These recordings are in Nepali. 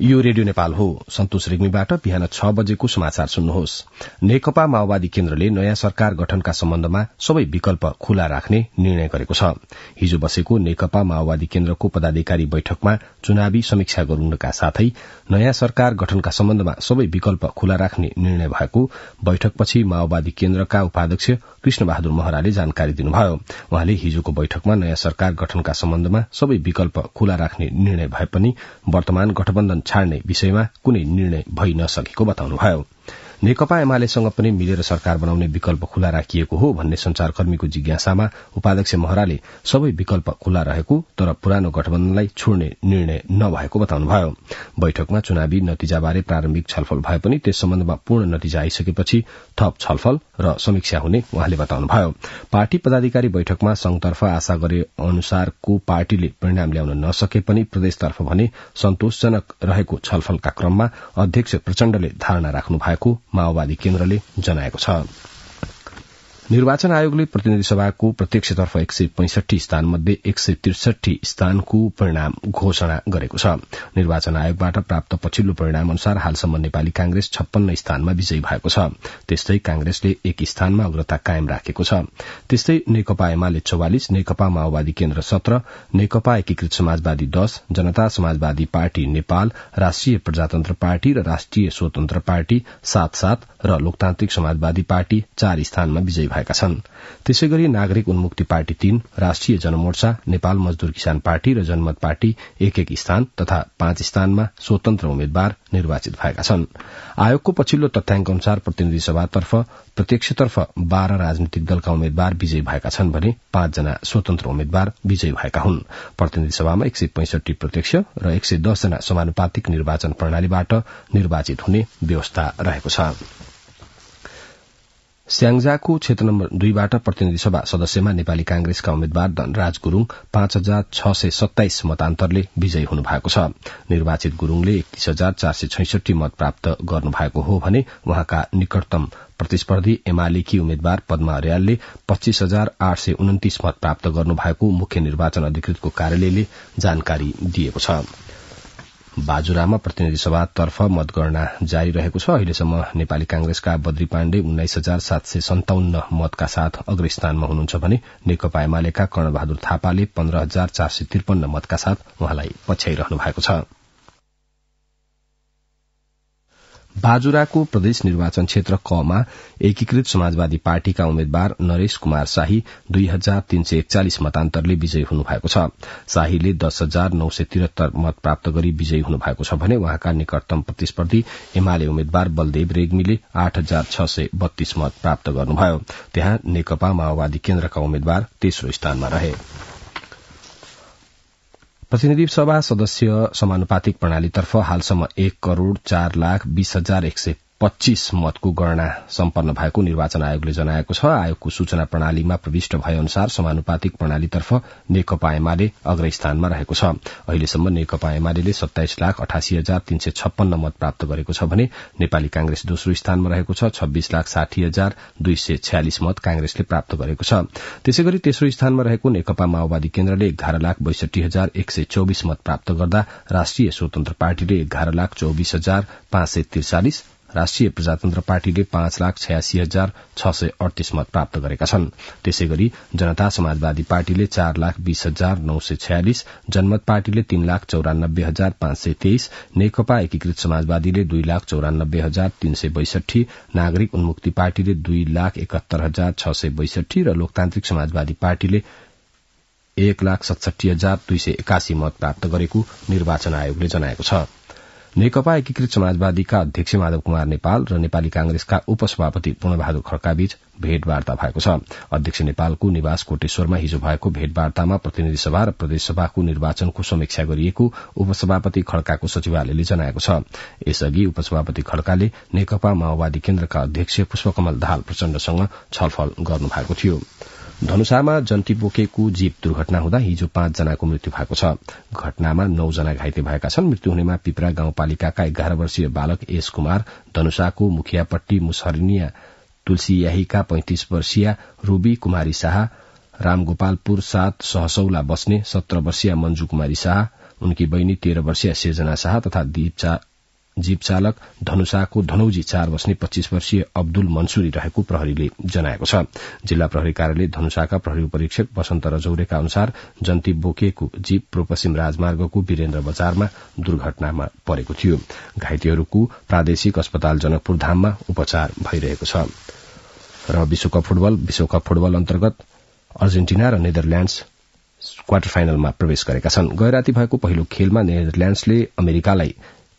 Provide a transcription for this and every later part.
यो रेडियो नेपाल हो। सन्तोष रेग्मीबाट बिहान छ बजेको समाचार सुन्नुहोस्। नेकपा माओवादी केन्द्रले नयाँ सरकार गठनका सम्बन्धमा सबै विकल्प खुला राख्ने निर्णय गरेको छ। हिजो बसेको नेकपा माओवादी केन्द्रको पदाधिकारी बैठकमा चुनावी समीक्षा गरूनका साथै नयाँ सरकार गठनका सम्बन्धमा सबै विकल्प खुला राख्ने निर्णय भएको बैठकपछि माओवादी केन्द्रका उपाध्यक्ष कृष्ण बहादुर महराले जानकारी दिनुभयो। वहाँले हिजोको बैठकमा नयाँ सरकार गठनका सम्बन्धमा सबै विकल्प खुला राख्ने निर्णय भए पनि वर्तमान गठबन्धन छाड्ने विषयमा कुनै निर्णय भइ नसकेको बताउनुभयो। नेकपा एमालेसँग पनि मिलेर सरकार बनाउने विकल्प खुला राखिएको हो भन्ने संचारकर्मीको जिज्ञासामा उपाध्यक्ष महराले सबै विकल्प खुला रहेको तर पुरानो गठबन्धनलाई छोड्ने निर्णय नभएको बताउनुभयो। बैठकमा चुनावी नतिजाबारे प्रारम्भिक छलफल भए पनि त्यस सम्बन्धमा पूर्ण नतिजा आइसकेपछि थप छलफल र समीक्षा हुने उहाँले बताउनुभयो। पार्टी पदाधिकारी बैठकमा संघतर्फ आशा गरे अनुसारको पार्टीले परिणाम ल्याउन नसके पनि प्रदेशतर्फ भने सन्तोषजनक रहेको छलफलका क्रममा अध्यक्ष प्रचण्डले धारणा राख्नु भएको माओवादी केन्द्रले जनाएको छ। निर्वाचन आयोगले प्रतिनिधि सभाको प्रत्यक्षतर्फ एक सय पैंसठी स्थानमध्ये एक सय त्रिसठी स्थानको परिणाम घोषणा गरेको छ। निर्वाचन आयोगबाट प्राप्त पछिल्लो परिणाम अनुसार हालसम्म नेपाली कांग्रेस छप्पन्न स्थानमा विजयी भएको छ। त्यस्तै कांग्रेसले एक स्थानमा अग्रता कायम राखेको छ। त्यस्तै नेकपा एमाले चौवालिस नेकपा माओवादी केन्द्र सत्र नेकपा एकीकृत समाजवादी दश जनता समाजवादी पार्टी नेपाल राष्ट्रिय प्रजातन्त्र पार्टी र राष्ट्रिय स्वतन्त्र पार्टी सात सात र लोकतान्त्रिक समाजवादी पार्टी चार स्थानमा विजयी भएका छन्। त्यसै गरी नागरिक उन्मुक्ति पार्टी तीन राष्ट्रिय जनमोर्चा नेपाल मजदूर किसान पार्टी र जनमत पार्टी एक एक स्थान तथा पाँच स्थानमा स्वतन्त्र उम्मेद्वार निर्वाचित भएका छन्। आयोगको पछिल्लो तथ्याङ्क अनुसार प्रतिनिधि सभातर्फ प्रत्यक्षतर्फ बाह्र राजनीतिक दलका उम्मेद्वार विजयी भएका छन् भने पाँचजना स्वतन्त्र उम्मेद्वार विजयी भएका हुन्। प्रतिनिधि सभामा एक सय पैंसठी प्रत्यक्ष र एक सय दसजना समानुपातिक निर्वाचन प्रणालीबाट निर्वाचित हुने व्यवस्था रहेको छ। स्याङ्जाको क्षेत्र नम्बर दुईबाट प्रतिनिधि सभा सदस्यमा नेपाली कांग्रेसका उम्मेद्वार धनराज गुरूङ पाँच हजार छ सय सत्ताइस मतान्तरले विजयी हुनु भएको छ। निर्वाचित गुरूङले एकतीस हजार चार सय छैसठी मत प्राप्त गर्नु भएको हो भने उहाँका निकटतम प्रतिस्पर्धी एमालेकी उम्मेद्वार पद्मा अर्यालले पच्चीस हजार आठ सय उन्तिस मत प्राप्त गर्नु भएको मुख्य निर्वाचन अधिकृतको कार्यालयले जानकारी दिएको छ। बाजुरामा प्रतिनिधि सभातर्फ मतगणना जारी रहेको छ। अहिलेसम्म नेपाली कांग्रेसका बद्री पाण्डे उन्नाइस हजार सात सय सन्ताउन्न मतका साथ अग्रस्थानमा हुनुहुन्छ भने नेकपा एमालेका कर्णबहादुर थापाले पन्ध्र हजार चार सय त्रिपन्न मतका साथ उहाँलाई पछ्याइरहनु भएको छ। बाजुराको प्रदेश निर्वाचन क्षेत्र कमा एकीकृत समाजवादी पार्टीका उम्मेद्वार नरेश कुमार शाही दुई हजार तीन सय एकचालिस मतान्तरले विजयी हुनुभएको छ। शाहीले दस हजार नौ सय त्रिहत्तर मत प्राप्त गरी विजयी हुनुभएको छ भने उहाँका निकटतम प्रतिस्पर्धी एमाले उम्मेद्वार बलदेव रेग्मीले आठ हजार छ सय बत्तीस मत प्राप्त गर्नुभयो। त्यहाँ नेकपा माओवादी केन्द्रका उम्मेद्वार तेस्रो स्थानमा रहे। प्रतिनिधि सभा सदस्य समानुपातिक प्रणालीतर्फ हालसम्म एक करोड़ चार लाख बीस हजार एक सय पच्चीस मतको गणना सम्पन्न भएको निर्वाचन आयोगले जनाएको छ। आयोगको सूचना प्रणालीमा प्रविष्ट भए अनुसार समानुपातिक प्रणालीतर्फ नेकपा एमाले अग्रस्थानमा रहेको छ। अहिलेसम्म नेकपा एमाले सत्ताइस लाख अठासी हजार तीन सय छप्पन्न मत प्राप्त गरेको छ भने नेपाली कांग्रेस दोस्रो स्थानमा रहेको छ। छब्बीस लाख साठी हजार दुई सय छयालिस मत कांग्रेसले प्राप्त गरेको छ। त्यसै गरी तेस्रो स्थानमा रहेको नेकपा माओवादी केन्द्रले एघार लाख बैसठी हजार एक सय चौविस मत प्राप्त गर्दा राष्ट्रिय स्वतन्त्र पार्टीले एघार लाख चौविस हजार पाँच सय त्रिचालिस राष्ट्रिय प्रजातन्त्र पार्टीले पाँच लाख छयासी हजार छ सय अडतिस मत प्राप्त गरेका छन्। त्यसै गरी जनता समाजवादी पार्टीले चार लाख बीस हजार नौ सय छयालिस जनमत पार्टीले तीन लाख चौरानब्बे हजार पाँच सय तेइस नेकपा एकीकृत समाजवादीले दुई लाख चौरानब्बे हजार तीन सय बैसठी नागरिक उन्मुक्ति पार्टीले दुई लाख एकात्तर हजार छ सय बैसठी र लोकतान्त्रिक समाजवादी पार्टीले एक लाख सतसठी हजार दुई सय एकासी मत प्राप्त गरेको निर्वाचन आयोगले जनाएको छ। नेकपा एकीकृत समाजवादीका अध्यक्ष माधव कुमार नेपाल र नेपाली कांग्रेसका उपसभापति पूर्णबहादुर खड्काबीच भेटवार्ता भएको छ। अध्यक्ष नेपालको निवास कोटेश्वरमा हिजो भएको भेटवार्तामा प्रतिनिधि सभा र प्रदेशसभाको निर्वाचनको समीक्षा गरिएको उपसभापति खड्काको सचिवालयले जनाएको छ। यसअघि उपसभापति खड्काले नेकपा माओवादी केन्द्रका अध्यक्ष पुष्पकमल दाहाल प्रचण्डसँग छलफल गर्नुभएको थियो। धनुषामा जन्ती बोकेको जीप दुर्घटना हुँदा हिजो पाँचजनाको मृत्यु भएको छ। घटनामा नौजना घाइते भएका छन्। मृत्यु हुनेमा पिपरा गाउँपालिकाका एघार वर्षीय बालक एस कुमार धनुषाको मुखियापट्टी मुसहरनिया तुलसीयाहीका पैंतिस वर्षीय रूबी कुमारी शाह रामगोपालपुर सात सहसौला बस्ने सत्र वर्षीय मंजू कुमारी शाह उनकी बहिनी तेह्र वर्षीय सेजना शाह तथा जीप चालक धनुषाको धनौजी चार बस्ने पच्चीस वर्षीय अब्दुल मनसुरी रहेको प्रहरीले जनाएको छ। जिल्ला प्रहरी कार्यालय धनुषाका प्रहरी उपरीक्षक वसन्त रजौरेका अनुसार जन्ती बोकिएको जीप पूर्वपश्चिम राजमार्गको वीरेन्द्र बजारमा दुर्घटनामा परेको थियो। घाइतेहरूको प्रादेशिक अस्पताल जनकपुर धाममा उपचार भइरहेको छ। र विश्वकप फुटबल विश्वकप फुटबल अन्तर्गत अर्जेन्टिना र नेदरल्याण्ड्स क्वार्टर फाइनलमा प्रवेश गरेका छन्। गैराती भएको पहिलो खेलमा नेदरल्याण्ड्सले अमेरिकालाई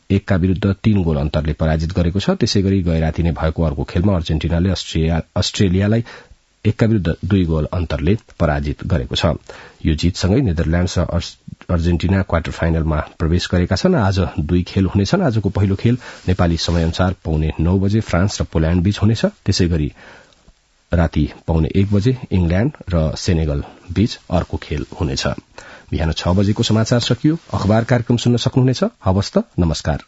एकका विरूद्ध तीन गोल अन्तरले पराजित गरेको छ। त्यसै गरी गैराती नै भएको अर्को खेलमा अर्जेन्टिनाले अस्ट्रेलियालाई एकका विरूद्ध दुई गोल अन्तरले पराजित गरेको छ। यो जीतसँगै नेदरल्याण्ड्स र अर्जेन्टिना क्वार्टर फाइनलमा प्रवेश गरेका छन्। आज दुई खेल हुनेछन्। आजको पहिलो खेल नेपाली समयअनुसार पौने नौ बजे फ्रान्स र पोल्याण्ड बीच हुनेछ। त्यसै गरी राति पाउने एक बजे इंग्ल्याण्ड र सेनेगल बीच अर्को खेल हुनेछ। बिहान छ बजेको समाचार सकियो। अखबार कार्यक्रम सुन्न सक्नुहुनेछ। हवस्त नमस्कार।